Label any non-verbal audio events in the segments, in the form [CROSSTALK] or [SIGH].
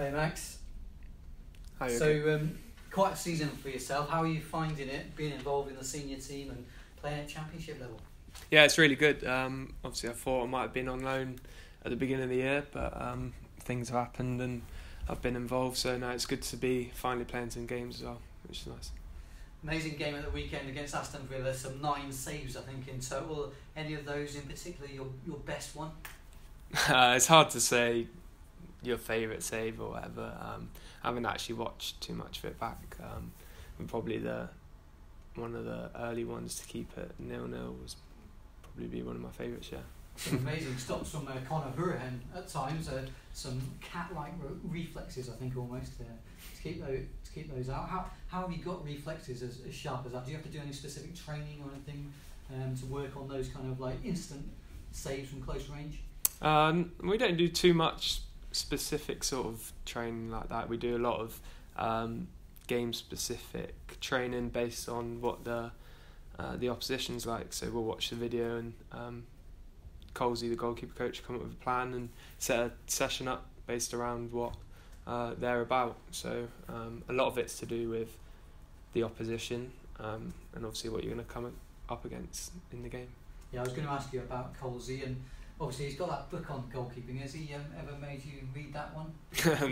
Hey Max. Hi, okay. So um, quite a season for yourself. How are you finding it being involved in the senior team and playing at championship level? yeah, it's really good. Um, obviously, I thought I might have been on loan at the beginning of the year, but um, things have happened and I've been involved. So now it's good to be finally playing some games as well, which is nice. Amazing game at the weekend against Aston Villa. Some nine saves, I think, in total. Any of those in particular your your best one? [LAUGHS] Uh, it's hard to say your favourite save or whatever. Um, I haven't actually watched too much of it back. Um, and probably the one of the early ones to keep it nil nil was probably be one of my favourites. Yeah. Amazing stops from uh, Conor Hourihane at times. Uh, some cat-like re- reflexes, I think, almost uh, to keep those to keep those out. How how have you got reflexes as, as sharp as that? Do you have to do any specific training or anything um, to work on those kind of like instant saves from close range? Um, we don't do too much specific sort of training like that. We do a lot of um, game specific training based on what the uh, the opposition's like. So we'll watch the video and um, Colsey, the goalkeeper coach, come up with a plan and set a session up based around what uh, they're about. So um, a lot of it's to do with the opposition um, and obviously what you're going to come up against in the game. Yeah, I was going to ask you about Colsey, and obviously he's got that book on goalkeeping. Has he um, ever made you read that one?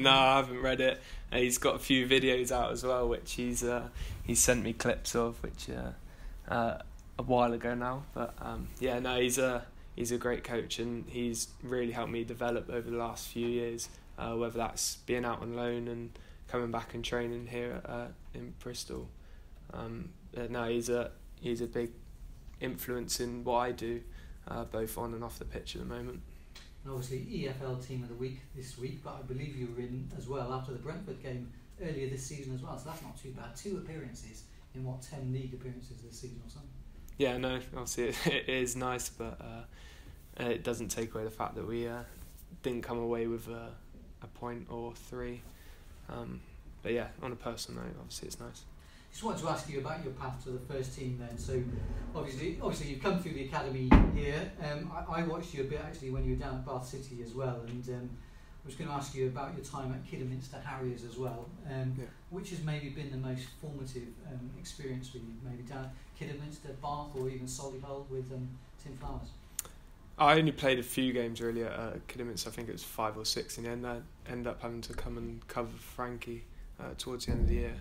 [LAUGHS] no, I haven't read it. Uh, he's got a few videos out as well, which he's uh, he's sent me clips of, which uh, uh, a while ago now. But um, yeah, no, he's a he's a great coach, and he's really helped me develop over the last few years. Uh, whether that's being out on loan and coming back and training here uh, in Bristol. Um, no, he's a he's a big influence in what I do, uh, both on and off the pitch at the moment. And obviously EFL Team of the Week this week, but I believe you were in as well after the Brentford game earlier this season as well. So that's not too bad. Two appearances in what ten league appearances this season or something. Yeah, no, obviously it, [LAUGHS] it is nice, but uh, it doesn't take away the fact that we uh, didn't come away with a, a point or three. Um, but yeah, on a personal note, obviously it's nice. Just wanted to ask you about your path to the first team then. So obviously, obviously you've come through the academy here. Um, I, I watched you a bit actually when you were down at Bath City as well, and um, I was going to ask you about your time at Kidderminster Harriers as well. Um, Yeah. Which has maybe been the most formative um, experience for you? Maybe down at Kidderminster, Bath, or even Solihull with um, Tim Flowers. I only played a few games really at uh, Kidderminster. I think it was five or six in the end. I ended up having to come and cover Frankie uh, towards the end of the year.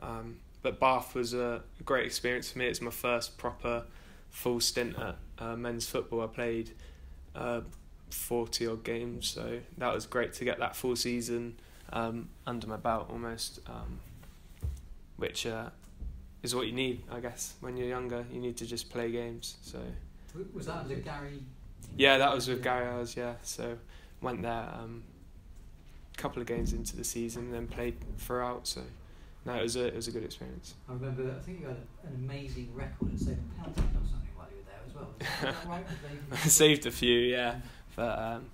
Um, but Bath was a great experience for me. It's my first proper full stint at uh, men's football. I played uh, 40 odd games, so that was great to get that full season um, under my belt almost, um, which uh, is what you need, I guess. When you're younger, you need to just play games. So Was that under Gary? yeah, that was with Gary Owers, yeah. So went there um, a couple of games into the season, then played throughout. So no, it was a it was a good experience. I remember. I think you had an amazing record at saving penalties or something while you were there as well. That [LAUGHS] right? I saved a few, yeah, but um,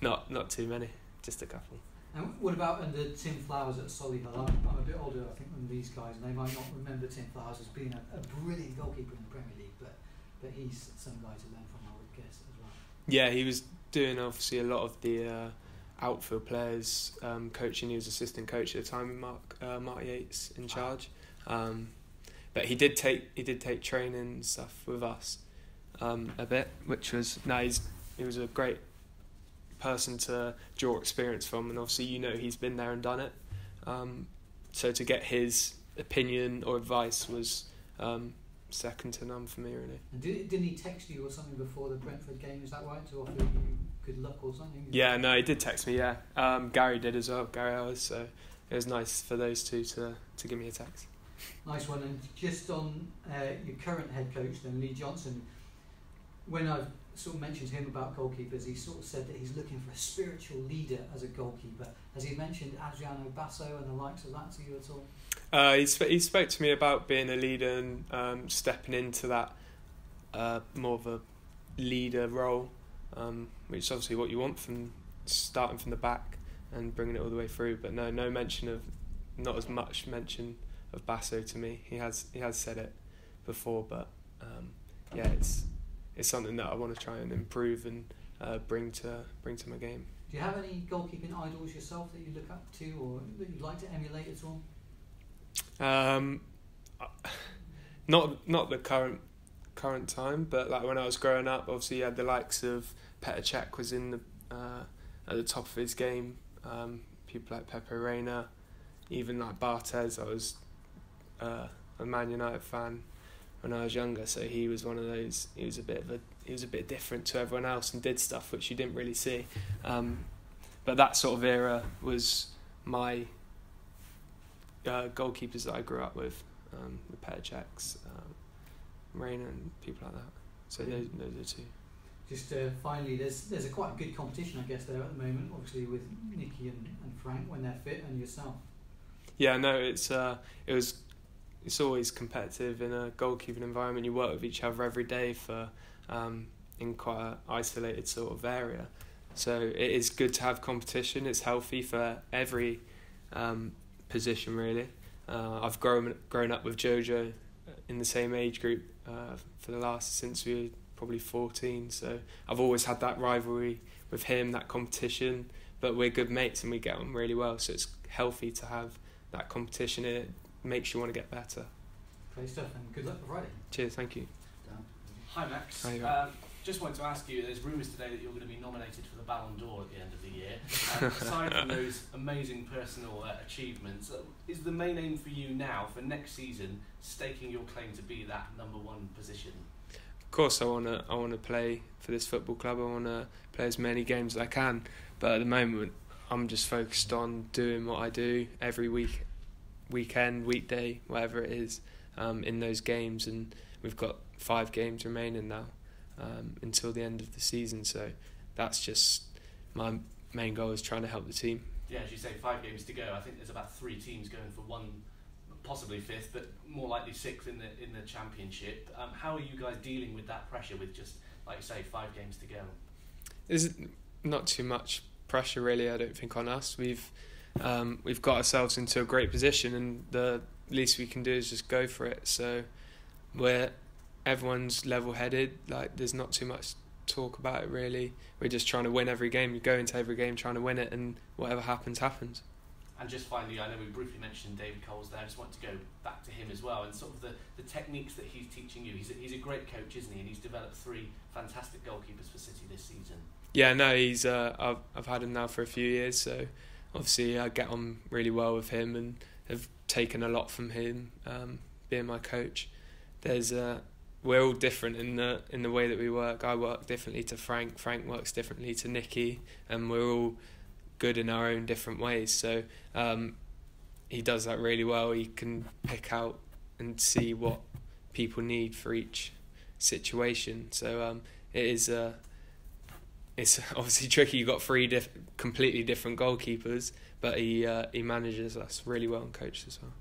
not not too many, just a couple. And what about under Tim Flowers at Solihull? I'm, I'm a bit older, I think, than these guys, and they might not remember Tim Flowers as being a, a brilliant goalkeeper in the Premier League, but but he's some guy to learn from, I would guess, as well. Yeah, he was doing obviously a lot of the uh, outfield players um, coaching. He was assistant coach at the time with Mark uh, Mark Yates in charge. Um, but he did take he did take training and stuff with us um, a bit, which was no, he was a great person to draw experience from, and obviously you know he's been there and done it. Um, so to get his opinion or advice was um, second to none for me, really. And did, didn't he text you or something before the Brentford game? Is that right? To offer you good luck or something? Yeah, no, he did text me. Yeah, um, Gary did as well. Gary Ellis. So it was nice for those two to to give me a text. Nice one. And just on uh, your current head coach, then Lee Johnson, when I've sort of mentioned him about goalkeepers, he sort of said that he's looking for a spiritual leader as a goalkeeper. Has he mentioned Adriano Basso and the likes of that to you at all? Uh, he sp- he spoke to me about being a leader and um, stepping into that uh, more of a leader role, um, which is obviously what you want from starting from the back and bringing it all the way through. But no, no mention of, not as much mention of Basso to me. He has he has said it before, but um, yeah, it's it's something that I want to try and improve and uh, bring to bring to my game. Do you have any goalkeeping idols yourself that you look up to or that you'd like to emulate at all? Um, not not the current current time, but like when I was growing up, obviously you had the likes of Petr Cech was in the uh, at the top of his game. Um, people like Pepe Reina, even like Barthez. I was uh, a Man United fan when I was younger, so he was one of those. He was a bit of a he was a bit different to everyone else and did stuff which you didn't really see. Um, but that sort of era was my uh, goalkeepers that I grew up with, um, the Petr Cechs, um, Reina and people like that. So those, those are two. Just uh, finally, there's there's a quite good competition, I guess, there at the moment. Obviously, with Nicky and, and Frank when they're fit, and yourself. Yeah, no, it's uh, it was it's always competitive in a goalkeeping environment. You work with each other every day for um, in quite an isolated sort of area. So it is good to have competition. It's healthy for every um, position, really. Uh, I've grown grown up with Jojo in the same age group uh, for the last since we were probably fourteen. So I've always had that rivalry with him, that competition. But we're good mates and we get on really well. So it's healthy to have that competition. It makes you want to get better. Great stuff, and good luck for Friday. Cheers, thank you. Hi Max. Hi, um, just wanted to ask you, there's rumours today that you're going to be nominated for the Ballon d'Or at the end of the year. Um, [LAUGHS] aside from those amazing personal uh, achievements, uh, is the main aim for you now, for next season, staking your claim to be that number one position? Of course, I want to. I want to play for this football club. I want to play as many games as I can. But at the moment, I'm just focused on doing what I do every week, weekend, weekday, whatever it is, um, in those games. And we've got five games remaining now um, until the end of the season. So that's just my main goal is trying to help the team. Yeah, as you say, five games to go. I think there's about three teams going for one, possibly fifth, but more likely sixth in the in the championship. Um, how are you guys dealing with that pressure with just like you say five games to go? There's not too much pressure really. I don't think on us. We've um, we've got ourselves into a great position, and the least we can do is just go for it. So we're everyone's level headed. Like there's not too much talk about it really. We're just trying to win every game. You go into every game trying to win it, and whatever happens, happens. And just finally, I know we briefly mentioned David Coles there. I just want to go back to him as well and sort of the, the techniques that he's teaching you. He's a, he's a great coach, isn't he? And he's developed three fantastic goalkeepers for City this season. Yeah, no, he's. Uh, I've I've had him now for a few years, so obviously I get on really well with him and have taken a lot from him um, being my coach. There's uh, we're all different in the in the way that we work. I work differently to Frank. Frank works differently to Nikki, and we're all good in our own different ways. So um, he does that really well. He can pick out and see what people need for each situation. So um, it is. Uh, it's [LAUGHS] obviously tricky. You've got three diff- completely different goalkeepers, but he uh, he manages us really well and coaches as well.